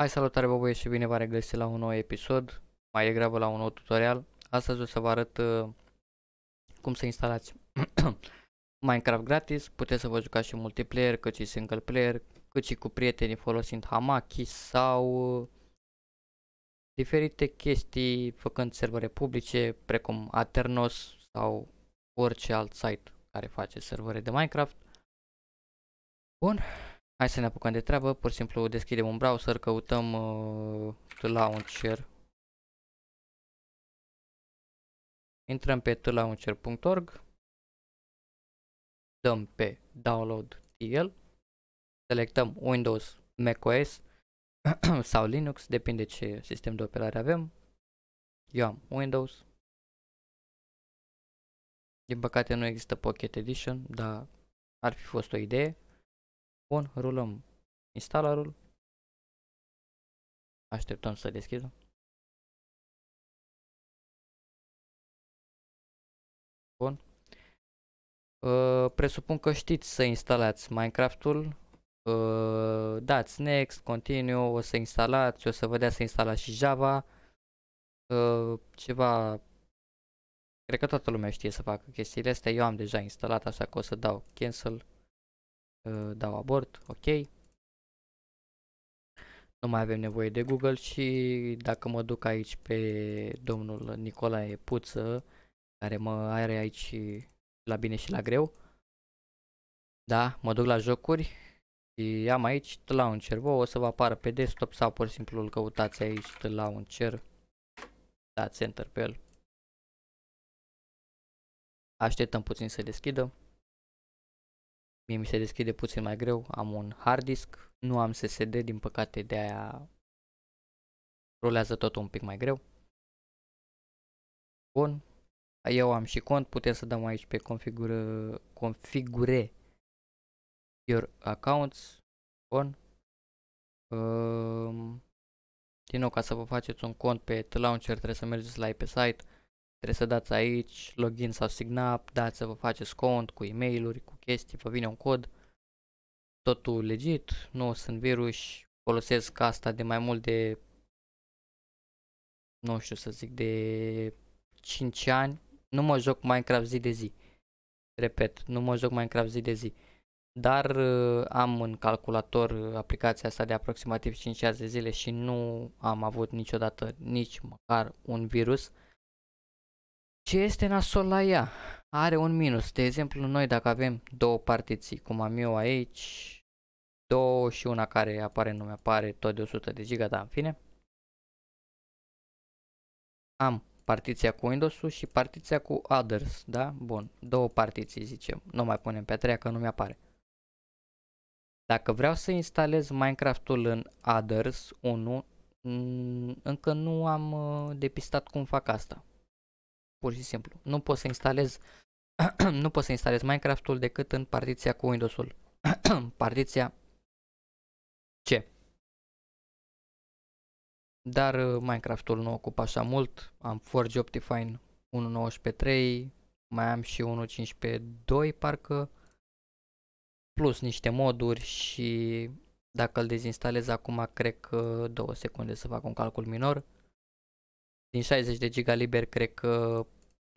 Hai salutare băbăie și bine v-am regăsit la un nou episod, mai degrabă la un nou tutorial. Astăzi o să vă arăt uh, cum să instalați Minecraft gratis, puteți să vă jucați și multiplayer, cât și single player, cât și cu prietenii folosind Hamaki sau uh, diferite chestii făcând servere publice precum Aternos sau orice alt site care face servere de Minecraft. Bun, Hai să ne apucăm de treabă, pur și simplu deschidem un browser, căutăm uh, launcher. Intrăm pe tlauncher.org. Dăm pe download TL. Selectăm Windows, macOS sau Linux, depinde ce sistem de operare avem. Eu am Windows. Din păcate nu există Pocket Edition, dar ar fi fost o idee. Bun, rulăm instalarul. Așteptăm să deschidă. Bun. Uh, presupun că știți să instalați Minecraft-ul. Uh, dați next, continue, o să instalați, o să vă dea să instalați și Java. Uh, ceva Cred că toată lumea știe să facă chestiile astea. Eu am deja instalat, așa că o să dau cancel. Uh, dau abort, ok. Nu mai avem nevoie de Google și dacă mă duc aici pe domnul Nicolae Puță, care mă are aici la bine și la greu, da, mă duc la jocuri și am aici The Launcher. Vă o să vă apară pe desktop sau pur și simplu îl căutați aici The Launcher. Dați enter pe el. Așteptăm puțin să deschidă. Mie mi se deschide puțin mai greu, am un hard disk, nu am SSD, din păcate de aia rulează tot un pic mai greu. Bun, eu am și cont, putem să dăm aici pe configură, configure your accounts. Bun. Um, din nou, ca să vă faceți un cont pe T-Launcher trebuie să mergeți la ei pe site Trebuie să dați aici login sau sign up, dați să vă faceți cont cu e-mail-uri, cu chestii, vă vine un cod. Totul legit, nu sunt virus, folosesc asta de mai mult de, nu știu să zic, de 5 ani. Nu mă joc Minecraft zi de zi. Repet, nu mă joc Minecraft zi de zi. Dar uh, am în calculator uh, aplicația asta de aproximativ 5-6 zile și nu am avut niciodată nici măcar un virus. Ce este nasol la ea? Are un minus. De exemplu, noi dacă avem două partiții, cum am eu aici, două și una care apare, nu mi-apare, tot de 100 de giga, dar în fine. Am partiția cu Windows-ul și partiția cu Others, da? Bun, două partiții zicem. Nu mai punem pe a treia că nu mi-apare. Dacă vreau să instalez Minecraft-ul în Others 1, încă nu am uh, depistat cum fac asta. Pur și simplu. Nu pot să instalez nu pot să instalez Minecraft-ul decât în partiția cu Windows-ul. partiția C. Dar uh, Minecraft-ul nu ocupă așa mult. Am Forge Optifine 1.19.3, mai am și 1.15.2 parcă, plus niște moduri și dacă îl dezinstalez acum, cred că două secunde să fac un calcul minor. Din 60 de giga liber, cred că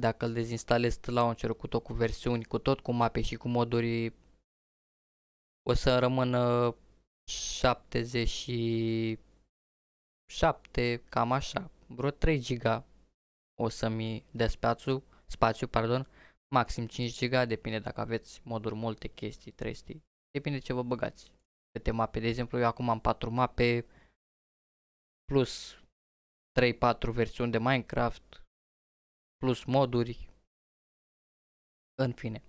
dacă îl dezinstalez launcher cu tot cu versiuni, cu tot cu mape și cu moduri, o să rămână 77, cam așa, vreo 3 giga o să-mi dea spațiu, spațiu, pardon, maxim 5 giga, depinde dacă aveți moduri multe, chestii, chestii, depinde ce vă băgați. Câte mape, de exemplu, eu acum am 4 mape, plus 3-4 versiuni de Minecraft, plus moduri, în fine.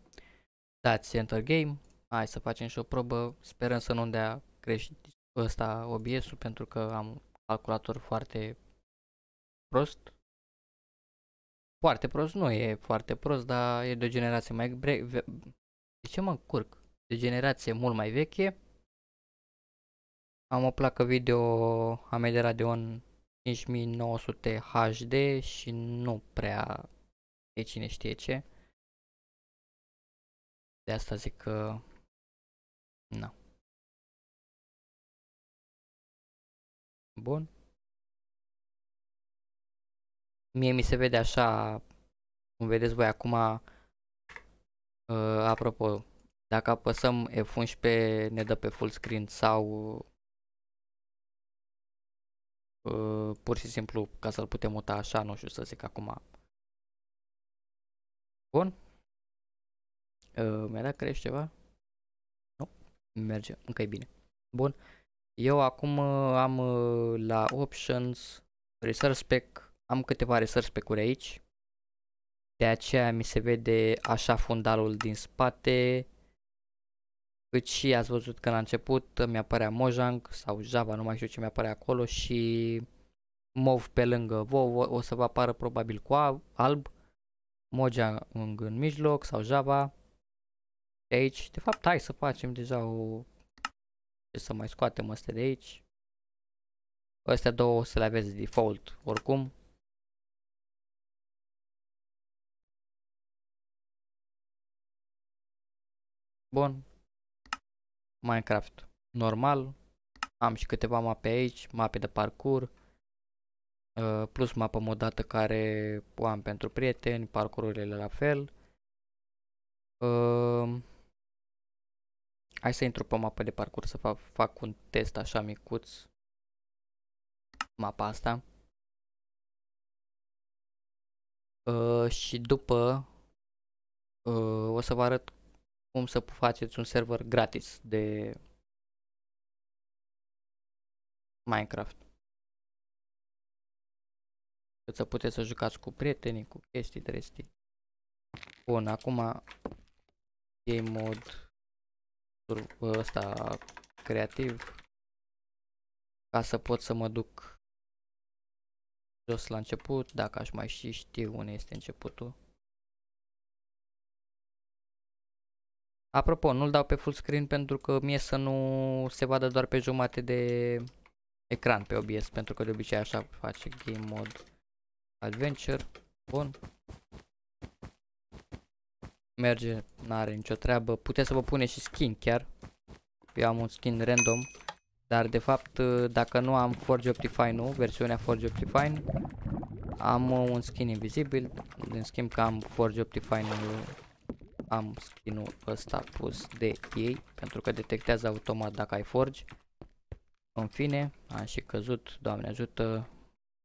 Dați Enter Game, hai să facem și o probă, sperăm să nu dea greșit ăsta OBS-ul pentru că am calculator foarte prost. Foarte prost, nu e foarte prost, dar e de o generație mai De ce mă încurc? De generație mult mai veche. Am o placă video AMD Radeon 5900 HD și nu prea e cine știe ce. De asta zic că nu. Bun. Mie mi se vede așa, cum vedeți voi acum, uh, apropo, dacă apăsăm F11 ne dă pe full screen sau uh, pur și simplu ca să-l putem muta așa, nu știu să zic acum. Bun. Uh, mi-a dat crești ceva? Nu, merge, încă e bine. Bun. Eu acum uh, am uh, la options, research spec, am câteva research spec-uri aici. De aceea mi se vede așa fundalul din spate. Cât și ați văzut că la început mi apărea Mojang sau Java, nu mai știu ce mi apărea acolo și Mov pe lângă WoW o să vă apară probabil cu alb, Mojang în mijloc sau Java aici. De fapt, hai să facem deja o... Ce să mai scoatem astea de aici. Astea două o să le aveți default oricum. Bun. Minecraft normal. Am și câteva mape aici, mape de parcurs. Uh, plus mapă modată care o am pentru prieteni, parcururile la fel. Uh, Hai să intru pe mapă de parcurs să fac, fac un test așa micuț. Mapa asta. Uh, și după uh, o să vă arăt cum să faceți un server gratis de Minecraft. Cât să puteți să jucați cu prietenii, cu chestii de restii. Bun, acum game mode ăsta creativ ca să pot să mă duc jos la început, dacă aș mai și știu unde este începutul. Apropo, nu-l dau pe full screen pentru că mie să nu se vadă doar pe jumate de ecran pe OBS, pentru că de obicei așa face game mode adventure. Bun merge, n-are nicio treabă. Puteți să vă puneți și skin chiar. Eu am un skin random. Dar de fapt, dacă nu am Forge Optifine, nu, versiunea Forge Optifine, am un skin invizibil. În schimb că am Forge Optifine, am skinul ăsta pus de ei, pentru că detectează automat dacă ai Forge. În fine, am și căzut, Doamne ajută,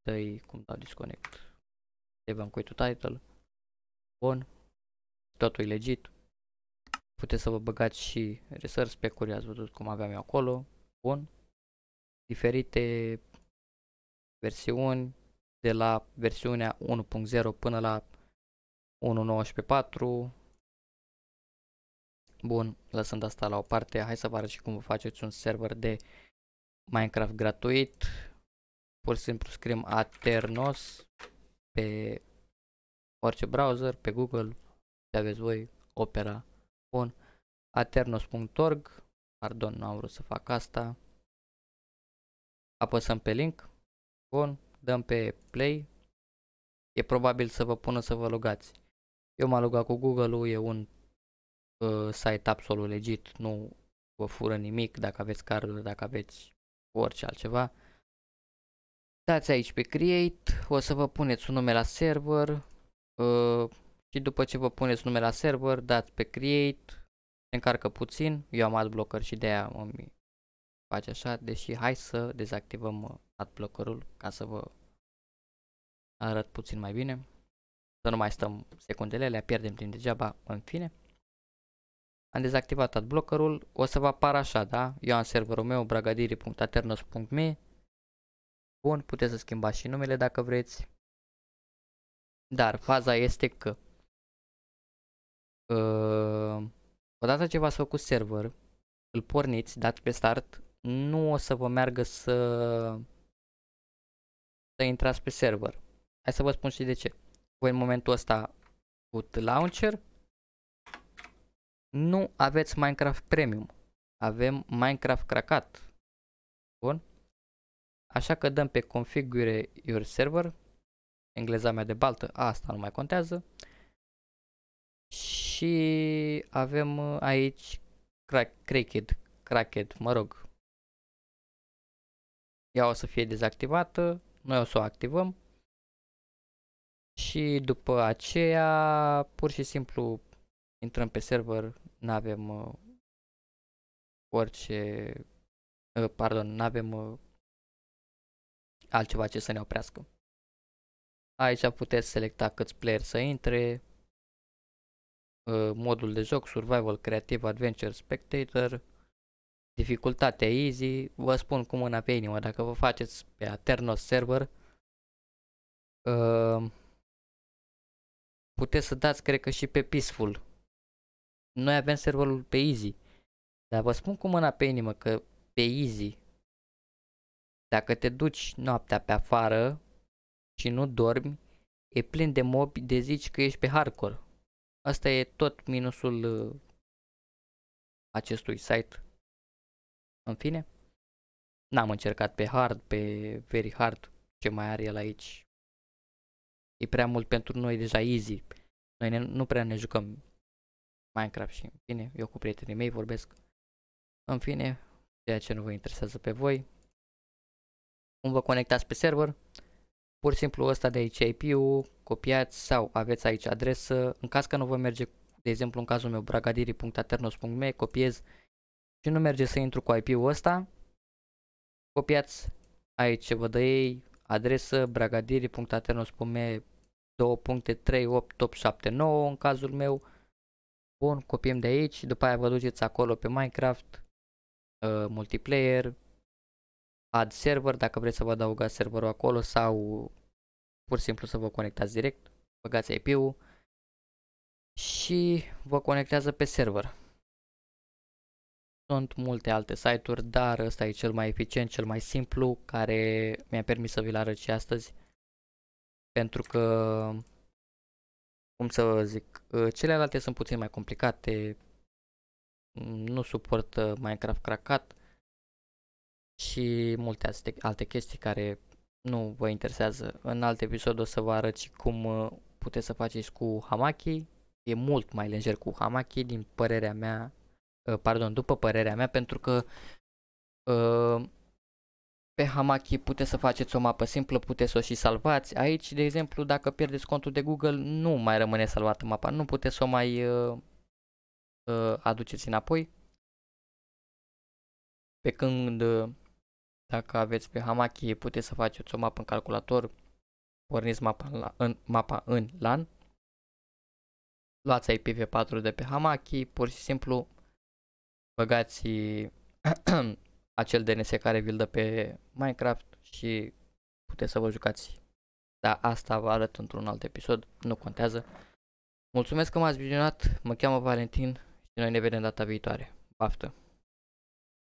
dă cum dau disconnect. Save am quit to title. Bun, totul e legit. Puteți să vă băgați și research spec-uri, ați văzut cum aveam eu acolo. Bun. Diferite versiuni de la versiunea 1.0 până la 1.19.4. Bun, lăsând asta la o parte, hai să vă arăt și cum vă faceți un server de Minecraft gratuit. Pur și simplu scriem Aternos pe orice browser, pe Google, ce aveți voi, Opera, bun, aternos.org, pardon, nu am vrut să fac asta, apăsăm pe link, bun, dăm pe play, e probabil să vă pună să vă logați. Eu m-am logat cu Google-ul, e un uh, site absolut legit, nu vă fură nimic dacă aveți carduri, dacă aveți orice altceva. Dați aici pe create, o să vă puneți un nume la server, uh, și după ce vă puneți numele la server, dați pe create, se încarcă puțin, eu am adblocker și de aia îmi face așa, deși hai să dezactivăm uh, adblockerul ca să vă arăt puțin mai bine. Să nu mai stăm secundele, le pierdem din degeaba, în fine. Am dezactivat adblockerul, o să vă apară așa, da? Eu am serverul meu, bragadiri.aternos.me Bun, puteți să schimbați și numele dacă vreți. Dar faza este că uh, odată ce v-ați făcut server, îl porniți, dați pe start, nu o să vă meargă să să intrați pe server. Hai să vă spun și de ce. Voi în momentul ăsta put launcher nu aveți Minecraft Premium. Avem Minecraft cracat. Bun? Așa că dăm pe configure your server. Engleza mea de baltă, asta nu mai contează și avem uh, aici crack, cracked, cracked, mă rog. ea o să fie dezactivată, noi o să o activăm și după aceea pur și simplu intrăm pe server, nu avem uh, orice, uh, pardon, nu avem uh, altceva ce să ne oprească. Aici puteți selecta câți player să intre, uh, modul de joc, survival, creative, adventure, spectator, dificultatea easy, vă spun cu mâna pe inimă, dacă vă faceți pe Aternos server, uh, puteți să dați, cred că și pe peaceful. Noi avem serverul pe easy, dar vă spun cu mâna pe inimă că pe easy, dacă te duci noaptea pe afară și nu dormi, e plin de mobi de zici că ești pe hardcore. Asta e tot minusul uh, acestui site. În fine, n-am încercat pe hard, pe very hard, ce mai are el aici. E prea mult pentru noi deja easy. Noi ne, nu prea ne jucăm Minecraft și în fine, eu cu prietenii mei vorbesc. În fine, ceea ce nu vă interesează pe voi. Cum vă conectați pe server? Pur și simplu ăsta de aici IP-ul, copiați sau aveți aici adresă. În caz că nu vă merge, de exemplu în cazul meu, bragadiri.aternos.me, copiez și nu merge să intru cu IP-ul ăsta, copiați aici ce vă dă ei, adresă bragadiri.aternos.me 2.38879 în cazul meu. Bun, copiem de aici, după aia vă duceți acolo pe Minecraft, uh, multiplayer, add server dacă vreți să vă adăugați serverul acolo sau pur și simplu să vă conectați direct, băgați IP-ul și vă conectează pe server. Sunt multe alte site-uri, dar ăsta e cel mai eficient, cel mai simplu, care mi-a permis să vi-l arăt și astăzi. Pentru că, cum să vă zic, ă, celelalte sunt puțin mai complicate, nu suportă Minecraft cracat și multe alte, alte chestii care nu vă interesează. În alt episod o să vă arăt și cum ă, puteți să faceți cu Hamaki. E mult mai lejer cu Hamaki, din părerea mea, Uh, pardon, după părerea mea, pentru că uh, pe Hamaki puteți să faceți o mapă simplă, puteți să o și salvați. Aici, de exemplu, dacă pierdeți contul de Google, nu mai rămâne salvată mapa, nu puteți să o mai uh, uh, aduceți înapoi. Pe când, uh, dacă aveți pe Hamaki, puteți să faceți o mapă în calculator, porniți mapa în, în, mapa în LAN, luați IPv4 de pe Hamaki, pur și simplu băgați acel DNS care vi-l dă pe Minecraft și puteți să vă jucați. Dar asta vă arăt într-un alt episod, nu contează. Mulțumesc că m-ați vizionat, mă cheamă Valentin și noi ne vedem data viitoare. Baftă!